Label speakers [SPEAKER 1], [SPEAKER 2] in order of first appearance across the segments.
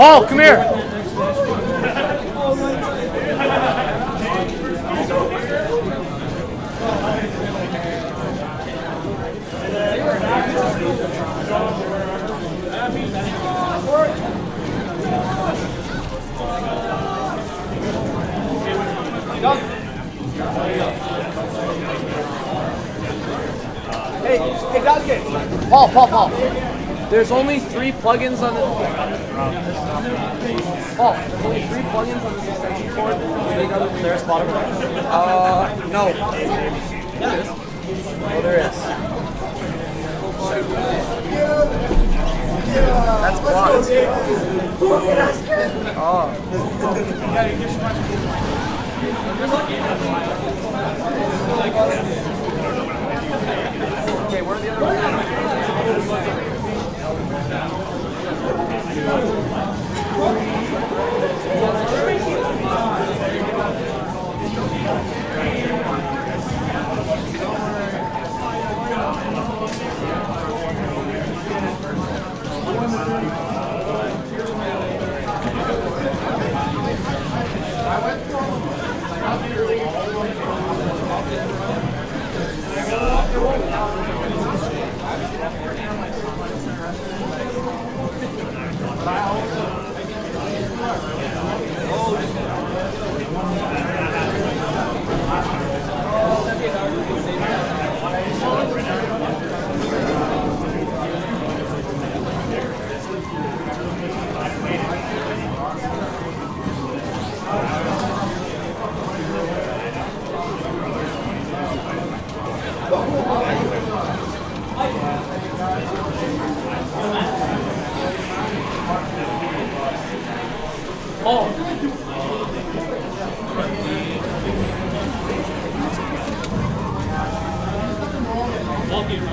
[SPEAKER 1] Paul, come here.
[SPEAKER 2] Hey, hey, Duncan.
[SPEAKER 1] Paul, Paul, Paul. There's only three plugins on the. Paul, there's only three plugins on this extension cord. They got it there, spot over there. Uh, no. There is. Oh, there is. That's blocked. Oh. Okay, where are the other ones? Thank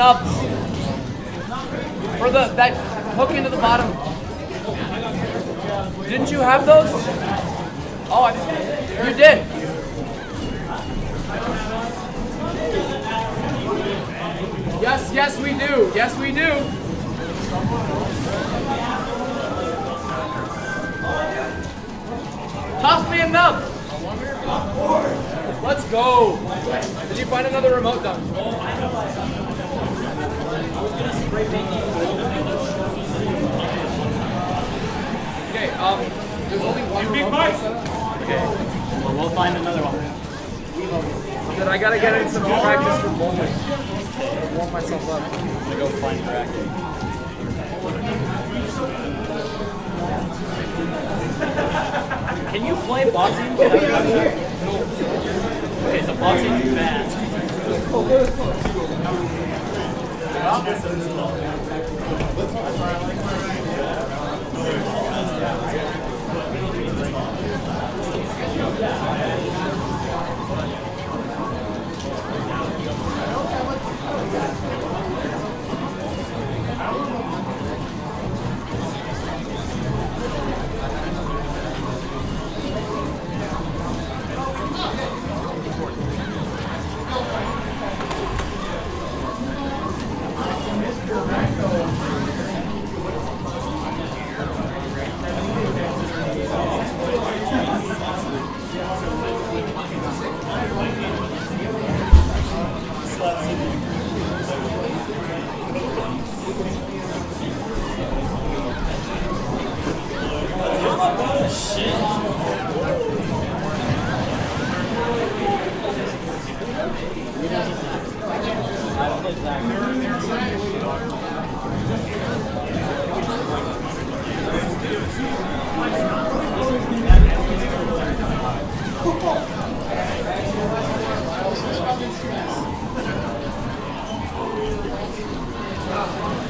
[SPEAKER 1] nubs for the that hook into the bottom. Didn't you have those? Oh, I, you did. Yes, yes, we do. Yes, we do. Toss me nub. Let's go. Did you find another remote done? Okay, um, there's only one remote set up.
[SPEAKER 3] Okay. Well, we'll find another one.
[SPEAKER 1] Then I gotta get in some practice for bowling. Warm myself up.
[SPEAKER 3] I'm gonna go find bracket. Can you play boxing? Okay, so boxing's bad.
[SPEAKER 1] There's, it's for the crystal turtle. Now it's me and bowling. Who fucking dare you? You can talk to me in a minute after.
[SPEAKER 3] We're gonna get it though. You know what we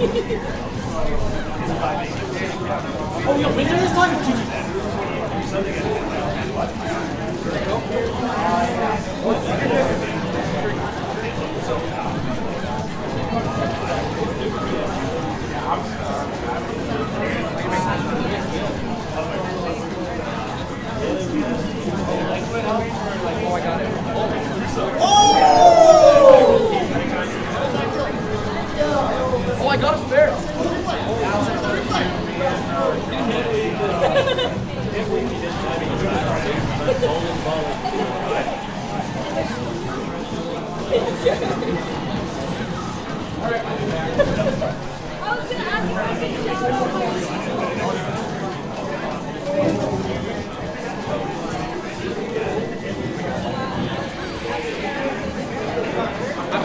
[SPEAKER 3] Oh, yo, winter this time is GG.
[SPEAKER 1] Oh, I got a spare.
[SPEAKER 4] I was gonna ask if I could shout out my
[SPEAKER 1] I'm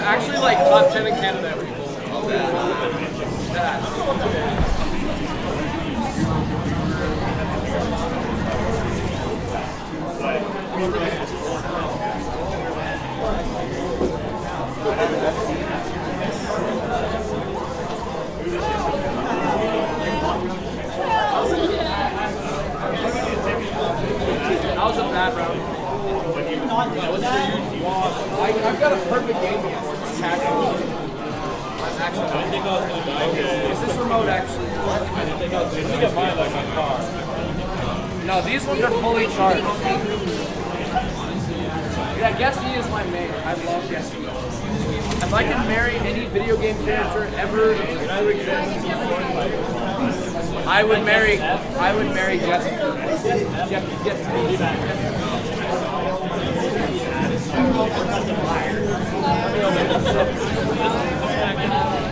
[SPEAKER 1] actually like top 10 in Canada every bowl. That. That was a bad round. I, I've got a perfect game. Tackle. Actually.
[SPEAKER 5] I think I was gonna die here.
[SPEAKER 1] Is this remote actually?
[SPEAKER 5] I think I was gonna think of mine like my car.
[SPEAKER 1] No, these ones are fully charged. Yeah, Guesty is my main. I love Guesty. If I could marry any video game character ever to exist, I would marry. I would marry Guesty. Jeff, Guesty. Yeah, Thank you.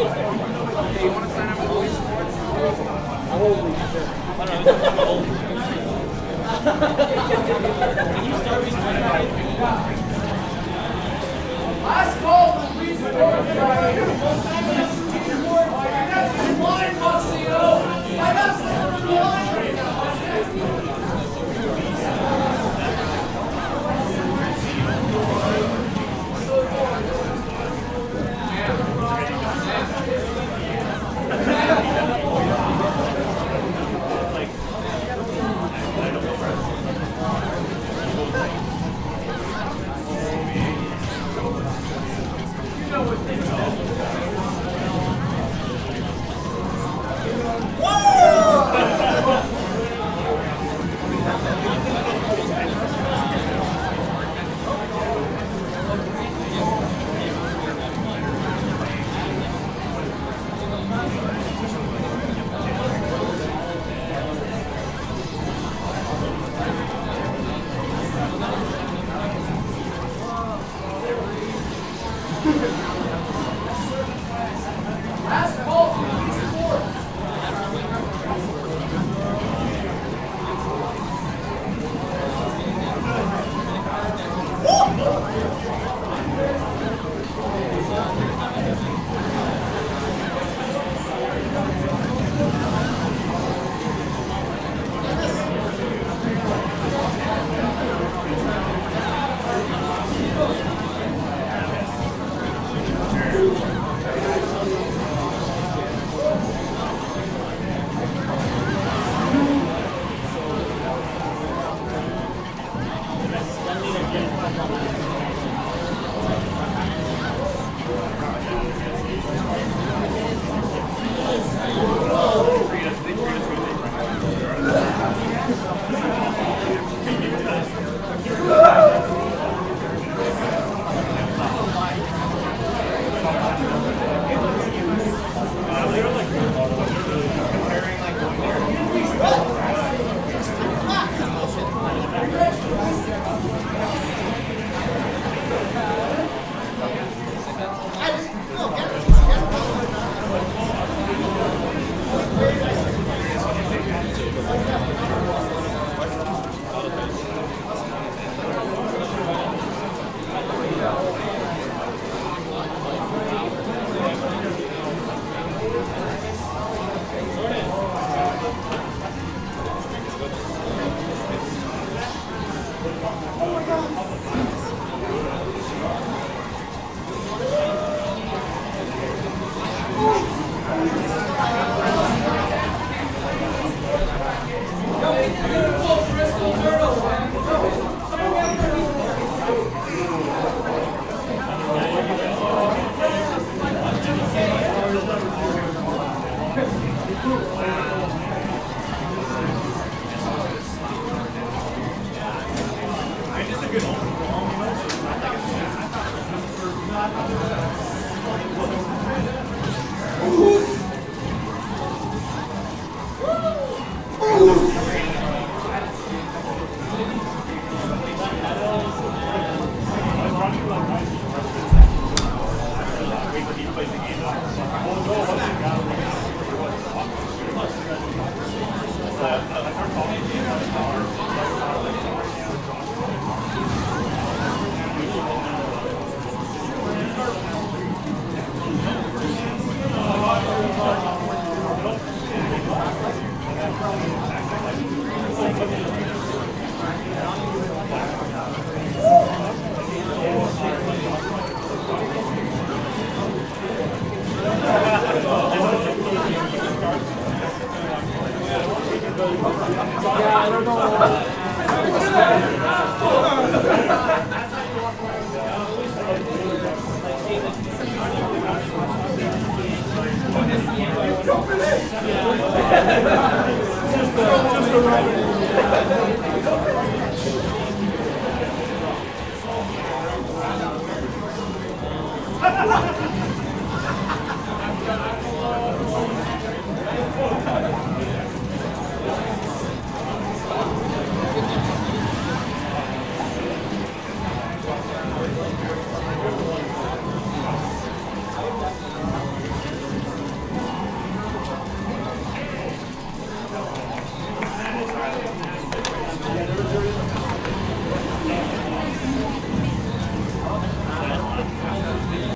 [SPEAKER 1] Hey, you want to sign up for Sports?
[SPEAKER 5] Can you start
[SPEAKER 1] Last call for Wii Sports.
[SPEAKER 3] Thank you.